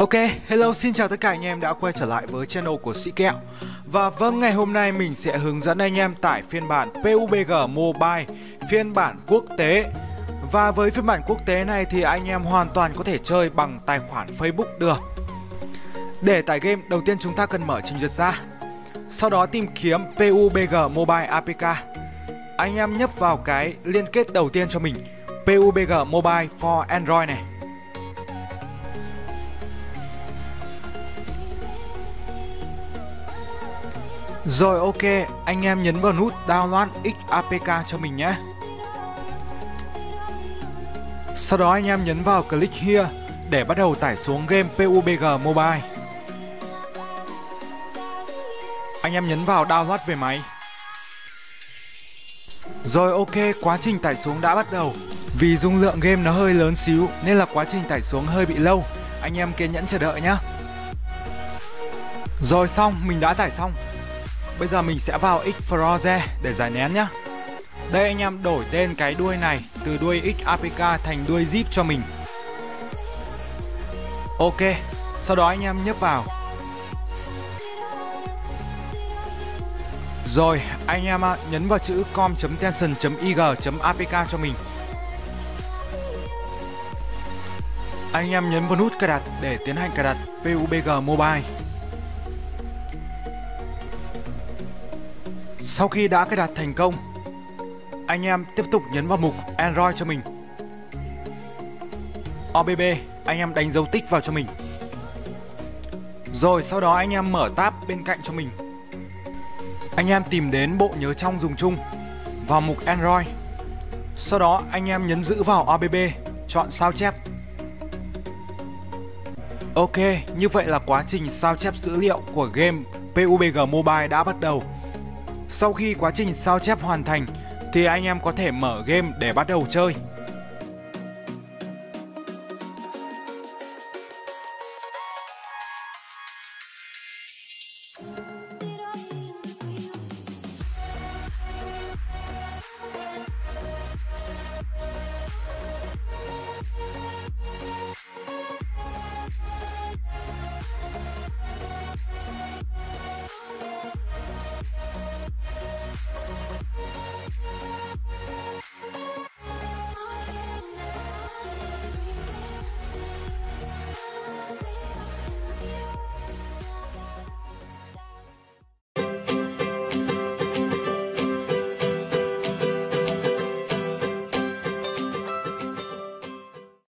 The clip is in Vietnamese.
Ok, hello xin chào tất cả anh em đã quay trở lại với channel của Sĩ Kẹo. Và vâng, ngày hôm nay mình sẽ hướng dẫn anh em tải phiên bản PUBG Mobile phiên bản quốc tế. Và với phiên bản quốc tế này thì anh em hoàn toàn có thể chơi bằng tài khoản Facebook được. Để tải game, đầu tiên chúng ta cần mở trình duyệt ra. Sau đó tìm kiếm PUBG Mobile APK Anh em nhấp vào cái liên kết đầu tiên cho mình PUBG Mobile for Android này. Rồi ok, anh em nhấn vào nút Download XAPK cho mình nhé. Sau đó anh em nhấn vào Click Here để bắt đầu tải xuống game PUBG Mobile. Anh em nhấn vào Download về máy. Rồi ok, quá trình tải xuống đã bắt đầu. Vì dung lượng game nó hơi lớn xíu nên là quá trình tải xuống hơi bị lâu. Anh em kiên nhẫn chờ đợi nhé. Rồi xong, mình đã tải xong. Bây giờ mình sẽ vào Xfroze để giải nén nhé. Đây anh em đổi tên cái đuôi này từ đuôi XAPK thành đuôi zip cho mình. Ok, sau đó anh em nhấp vào. Rồi, anh em nhấn vào chữ com.tension.ig.apk cho mình. Anh em nhấn vào nút cài đặt để tiến hành cài đặt PUBG Mobile. Sau khi đã cài đặt thành công, anh em tiếp tục nhấn vào mục Android cho mình. OBB, anh em đánh dấu tích vào cho mình. Rồi sau đó anh em mở tab bên cạnh cho mình. Anh em tìm đến bộ nhớ trong dùng chung vào mục Android. Sau đó anh em nhấn giữ vào OBB, chọn sao chép. Ok, như vậy là quá trình sao chép dữ liệu của game PUBG Mobile đã bắt đầu. Sau khi quá trình sao chép hoàn thành, thì anh em có thể mở game để bắt đầu chơi.